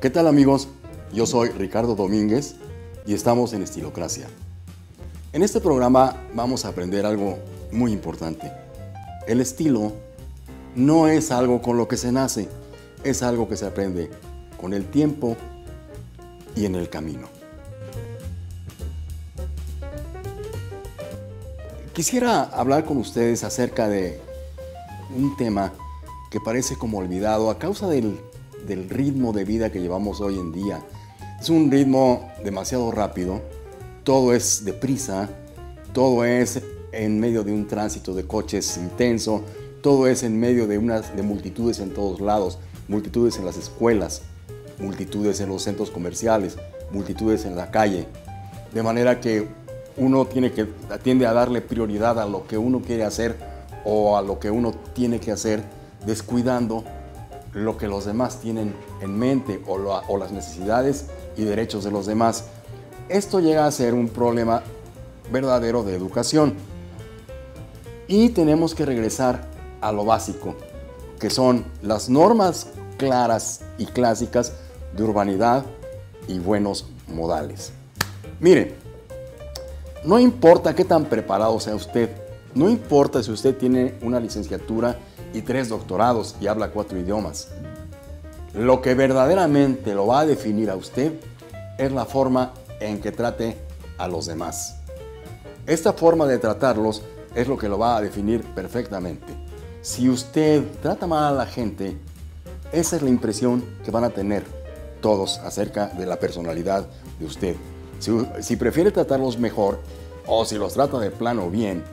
¿Qué tal amigos? Yo soy Ricardo Domínguez y estamos en Estilocracia. En este programa vamos a aprender algo muy importante. El estilo no es algo con lo que se nace, es algo que se aprende con el tiempo y en el camino. Quisiera hablar con ustedes acerca de un tema que parece como olvidado a causa del del ritmo de vida que llevamos hoy en día. Es un ritmo demasiado rápido, todo es deprisa, todo es en medio de un tránsito de coches intenso, todo es en medio de, unas, de multitudes en todos lados, multitudes en las escuelas, multitudes en los centros comerciales, multitudes en la calle. De manera que uno tiene que, tiende a darle prioridad a lo que uno quiere hacer o a lo que uno tiene que hacer, descuidando lo que los demás tienen en mente o, las necesidades y derechos de los demás. Esto llega a ser un problema verdadero de educación. Y tenemos que regresar a lo básico, que son las normas claras y clásicas de urbanidad y buenos modales. Mire, no importa qué tan preparado sea usted, no importa si usted tiene una licenciatura y tres doctorados y habla cuatro idiomas. Lo que verdaderamente lo va a definir a usted es la forma en que trate a los demás. Esta forma de tratarlos es lo que lo va a definir perfectamente. Si usted trata mal a la gente, esa es la impresión que van a tener todos acerca de la personalidad de usted. Si, prefiere tratarlos mejor o si los trata de plano bien,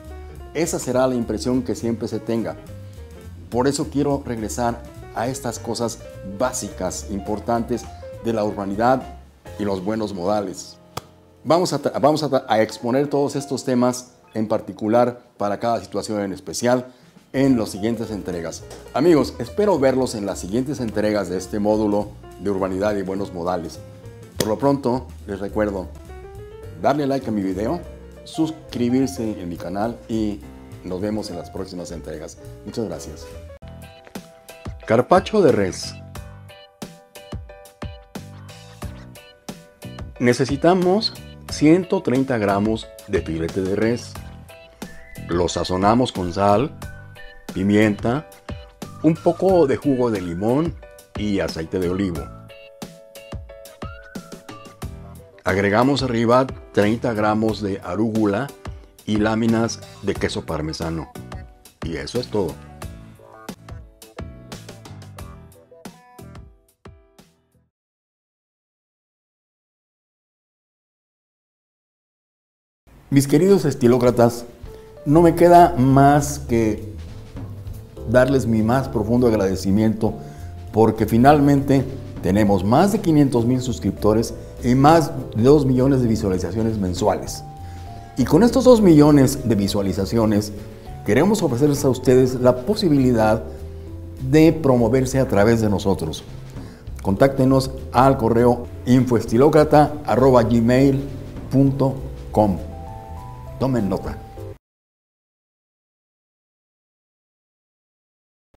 esa será la impresión que siempre se tenga. Por eso quiero regresar a estas cosas básicas, importantes de la urbanidad y los buenos modales. Vamos a, vamos a, exponer todos estos temas en particular para cada situación en especial en las siguientes entregas. Amigos, espero verlos en las siguientes entregas de este módulo de urbanidad y buenos modales. Por lo pronto, les recuerdo darle like a mi video, suscribirse en mi canal y nos vemos en las próximas entregas. Muchas gracias. Carpacho de res. Necesitamos 130 gramos de filete de res. Lo sazonamos con sal, pimienta, un poco de jugo de limón y aceite de olivo. Agregamos arriba 30 gramos de arúgula y láminas de queso parmesano. Y eso es todo. Mis queridos estilócratas, no me queda más que darles mi más profundo agradecimiento porque finalmente tenemos más de 500 mil suscriptores y más de 2 millones de visualizaciones mensuales. Y con estos 2 millones de visualizaciones, queremos ofrecerles a ustedes la posibilidad de promoverse a través de nosotros. Contáctenos al correo infoestilocrata.gmail.com. Tomen nota.